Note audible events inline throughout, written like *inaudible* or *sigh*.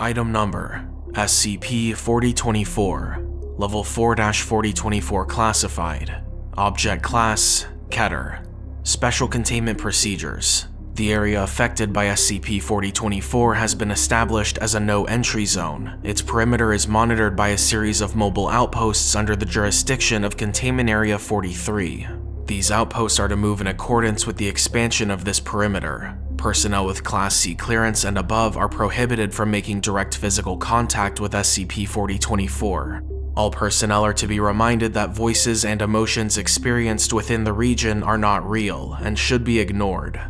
Item Number SCP-4024 Level 4-4024 Classified Object Class Keter Special Containment Procedures the area affected by SCP-4024 has been established as a no-entry zone. Its perimeter is monitored by a series of mobile outposts under the jurisdiction of Containment Area 43. These outposts are to move in accordance with the expansion of this perimeter. Personnel with Class C clearance and above are prohibited from making direct physical contact with SCP-4024. All personnel are to be reminded that voices and emotions experienced within the region are not real and should be ignored.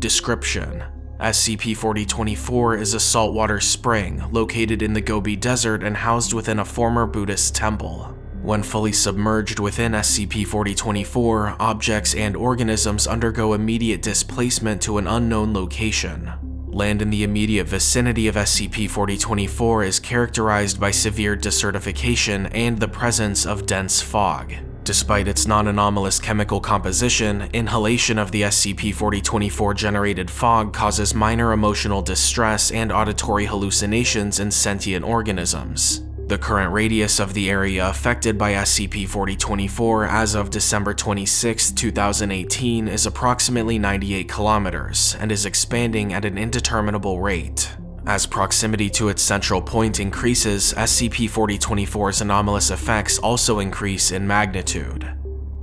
Description SCP-4024 is a saltwater spring located in the Gobi Desert and housed within a former Buddhist temple. When fully submerged within SCP-4024, objects and organisms undergo immediate displacement to an unknown location. Land in the immediate vicinity of SCP-4024 is characterized by severe desertification and the presence of dense fog. Despite its non-anomalous chemical composition, inhalation of the SCP-4024 generated fog causes minor emotional distress and auditory hallucinations in sentient organisms. The current radius of the area affected by SCP-4024 as of December 26, 2018 is approximately 98 kilometers and is expanding at an indeterminable rate. As proximity to its central point increases, SCP-4024's anomalous effects also increase in magnitude.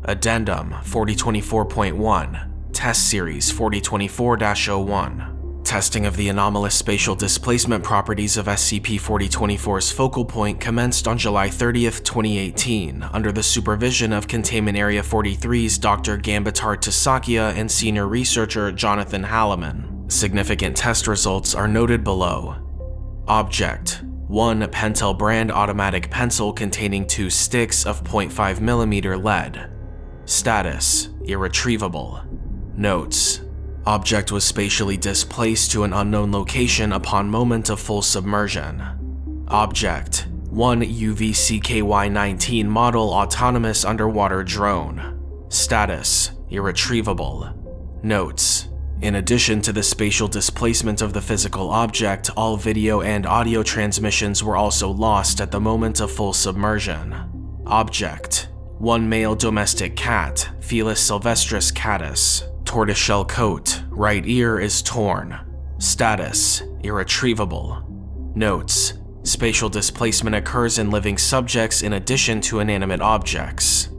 Addendum 4024.1 Test Series 4024-01 Testing of the anomalous spatial displacement properties of SCP-4024's focal point commenced on July 30, 2018, under the supervision of Containment Area 43's Dr. Gambitar Tasakia and senior researcher Jonathan Halliman. Significant test results are noted below. Object 1 Pentel brand automatic pencil containing two sticks of 0.5mm lead. Status Irretrievable. Notes Object was spatially displaced to an unknown location upon moment of full submersion. Object 1 UVCKY-19 model autonomous underwater drone. Status Irretrievable. Notes in addition to the spatial displacement of the physical object, all video and audio transmissions were also lost at the moment of full submersion. Object One male domestic cat, Felis sylvestris catus. Tortoiseshell coat, right ear is torn. Status Irretrievable. Notes Spatial displacement occurs in living subjects in addition to inanimate objects.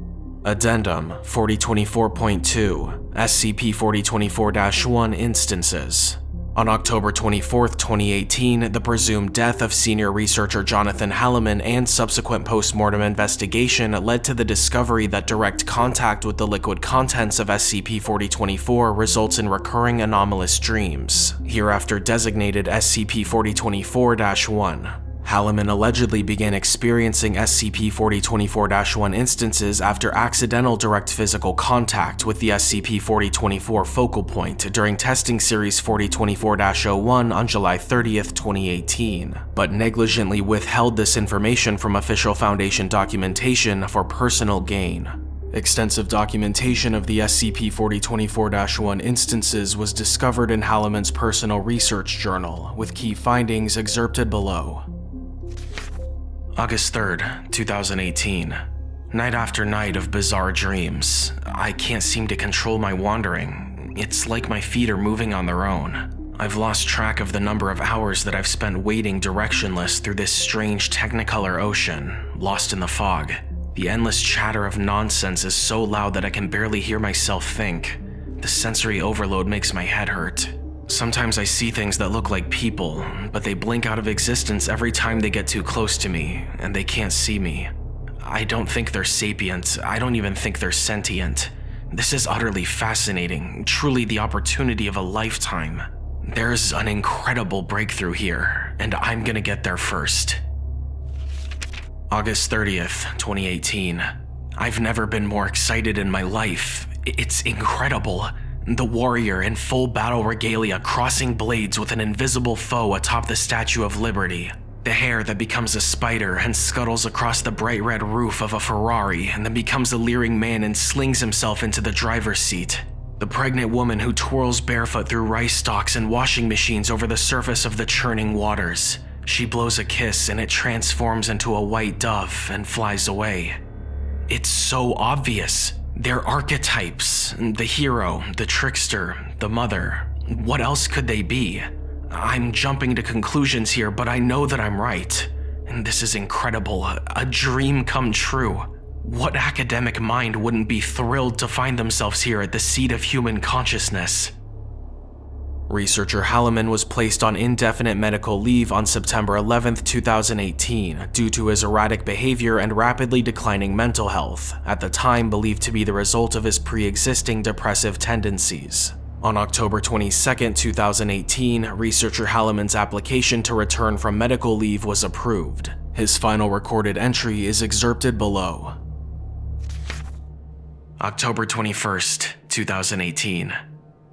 Addendum 4024.2 SCP-4024-1 Instances on October 24, 2018, the presumed death of senior researcher Jonathan Halliman and subsequent post-mortem investigation led to the discovery that direct contact with the liquid contents of SCP-4024 results in recurring anomalous dreams, hereafter designated SCP-4024-1. Halliman allegedly began experiencing SCP-4024-1 instances after accidental direct physical contact with the SCP-4024 focal point during testing series 4024-01 on July 30, 2018, but negligently withheld this information from official Foundation documentation for personal gain. Extensive documentation of the SCP-4024-1 instances was discovered in Halliman's personal research journal, with key findings excerpted below. August 3rd, 2018. Night after night of bizarre dreams. I can't seem to control my wandering. It's like my feet are moving on their own. I've lost track of the number of hours that I've spent wading directionless through this strange technicolor ocean, lost in the fog. The endless chatter of nonsense is so loud that I can barely hear myself think. The sensory overload makes my head hurt. Sometimes I see things that look like people, but they blink out of existence every time they get too close to me, and they can't see me. I don't think they're sapient, I don't even think they're sentient. This is utterly fascinating, truly the opportunity of a lifetime. There's an incredible breakthrough here, and I'm gonna get there first. August 30th, 2018. I've never been more excited in my life. It's incredible. The warrior in full battle regalia crossing blades with an invisible foe atop the Statue of Liberty. The hare that becomes a spider and scuttles across the bright red roof of a Ferrari and then becomes a leering man and slings himself into the driver's seat. The pregnant woman who twirls barefoot through rice stalks and washing machines over the surface of the churning waters. She blows a kiss and it transforms into a white dove and flies away. It's so obvious. They're archetypes the hero, the trickster, the mother. What else could they be? I'm jumping to conclusions here, but I know that I'm right. And this is incredible. A dream come true. What academic mind wouldn't be thrilled to find themselves here at the seat of human consciousness? Researcher Halliman was placed on indefinite medical leave on September 11, 2018, due to his erratic behavior and rapidly declining mental health, at the time believed to be the result of his pre existing depressive tendencies. On October 22, 2018, researcher Halliman's application to return from medical leave was approved. His final recorded entry is excerpted below. October 21, 2018.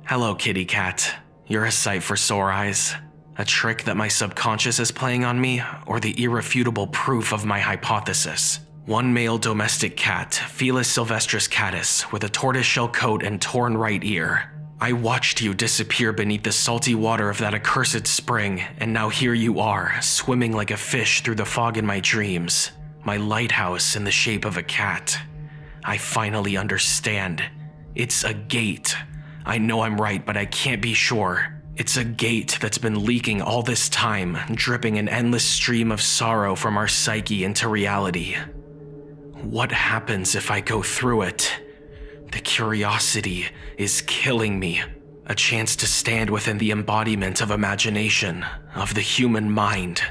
Hello, kitty cat. You're a sight for sore eyes. A trick that my subconscious is playing on me, or the irrefutable proof of my hypothesis. One male domestic cat, Felis sylvestris catus, with a tortoiseshell coat and torn right ear. I watched you disappear beneath the salty water of that accursed spring, and now here you are, swimming like a fish through the fog in my dreams. My lighthouse in the shape of a cat. I finally understand. It's a gate. I know I'm right, but I can't be sure. It's a gate that's been leaking all this time, dripping an endless stream of sorrow from our psyche into reality. What happens if I go through it? The curiosity is killing me. A chance to stand within the embodiment of imagination, of the human mind.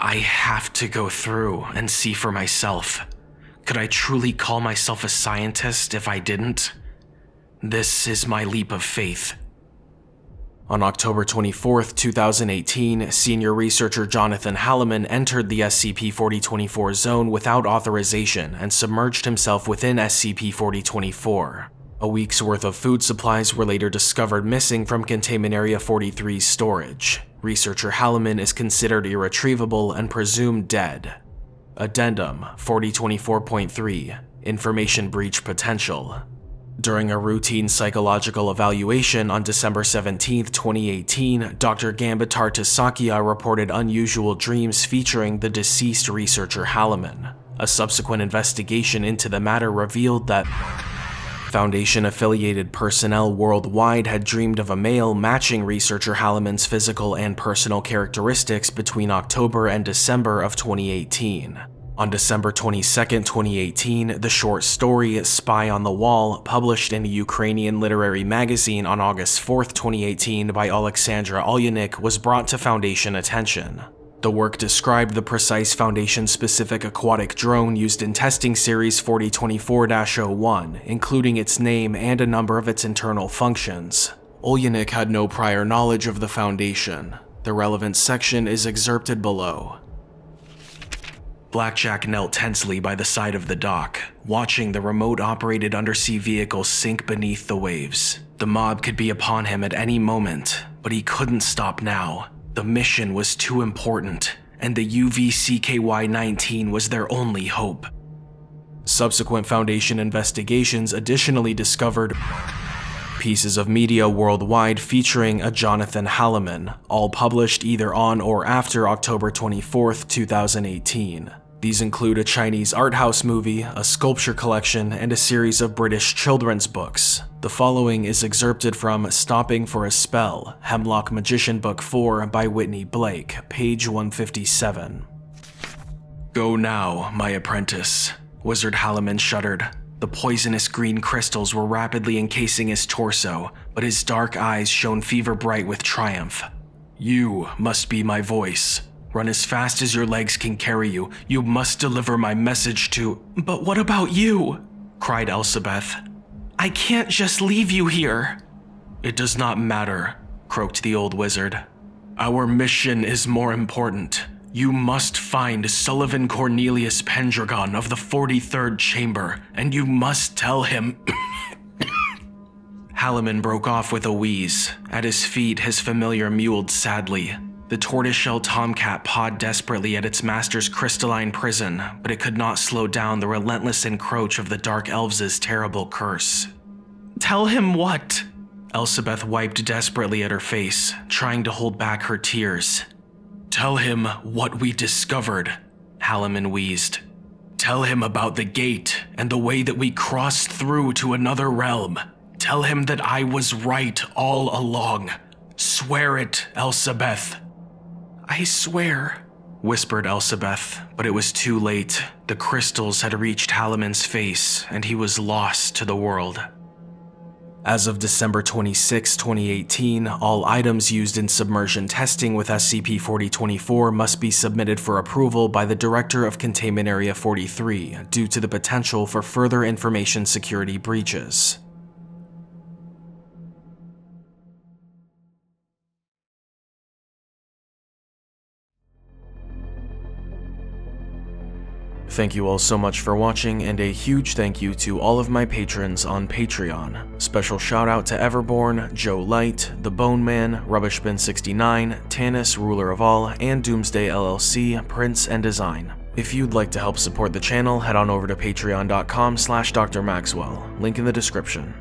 I have to go through and see for myself. Could I truly call myself a scientist if I didn't? This is my leap of faith. On October 24, 2018, senior researcher Jonathan Halaman entered the SCP 4024 zone without authorization and submerged himself within SCP 4024. A week's worth of food supplies were later discovered missing from Containment Area 43's storage. Researcher Halaman is considered irretrievable and presumed dead. Addendum 4024.3 Information Breach Potential during a routine psychological evaluation on December 17, 2018, Dr. Gambitar Tasakia reported unusual dreams featuring the deceased researcher Halaman. A subsequent investigation into the matter revealed that Foundation affiliated personnel worldwide had dreamed of a male matching researcher Halaman's physical and personal characteristics between October and December of 2018. On December 22, 2018, the short story Spy on the Wall, published in a Ukrainian literary magazine on August 4, 2018 by Alexandra Oleynik, was brought to Foundation attention. The work described the precise Foundation-specific aquatic drone used in testing Series 4024-01, including its name and a number of its internal functions. Oleynik had no prior knowledge of the Foundation. The relevant section is excerpted below. Blackjack knelt tensely by the side of the dock, watching the remote operated undersea vehicle sink beneath the waves. The mob could be upon him at any moment, but he couldn't stop now. The mission was too important, and the UVCKY 19 was their only hope. Subsequent Foundation investigations additionally discovered pieces of media worldwide featuring a Jonathan Halaman, all published either on or after October 24, 2018. These include a Chinese art house movie, a sculpture collection, and a series of British children's books. The following is excerpted from Stopping for a Spell, Hemlock Magician Book 4 by Whitney Blake, page 157. Go now, my apprentice. Wizard Halaman shuddered. The poisonous green crystals were rapidly encasing his torso, but his dark eyes shone fever bright with triumph. You must be my voice. Run as fast as your legs can carry you. You must deliver my message to. But what about you? cried Elsabeth. I can't just leave you here. It does not matter, croaked the old wizard. Our mission is more important. You must find Sullivan Cornelius Pendragon of the 43rd Chamber, and you must tell him. *coughs* Halaman broke off with a wheeze. At his feet, his familiar mewled sadly. The tortoiseshell tomcat pawed desperately at its master's crystalline prison, but it could not slow down the relentless encroach of the Dark Elves' terrible curse. Tell him what? Elsabeth wiped desperately at her face, trying to hold back her tears. Tell him what we discovered, Halliman wheezed. Tell him about the gate and the way that we crossed through to another realm. Tell him that I was right all along. Swear it, Elsabeth. I swear, whispered Elsabeth, but it was too late. The crystals had reached Halliman's face, and he was lost to the world. As of December 26, 2018, all items used in submersion testing with SCP-4024 must be submitted for approval by the Director of Containment Area 43 due to the potential for further information security breaches. Thank you all so much for watching, and a huge thank you to all of my patrons on Patreon. Special shout out to Everborn, Joe Light, The Bone Man, Rubbishbin69, Tanis, Ruler of All, and Doomsday LLC, Prince and Design. If you'd like to help support the channel, head on over to patreon.com slash drmaxwell, link in the description.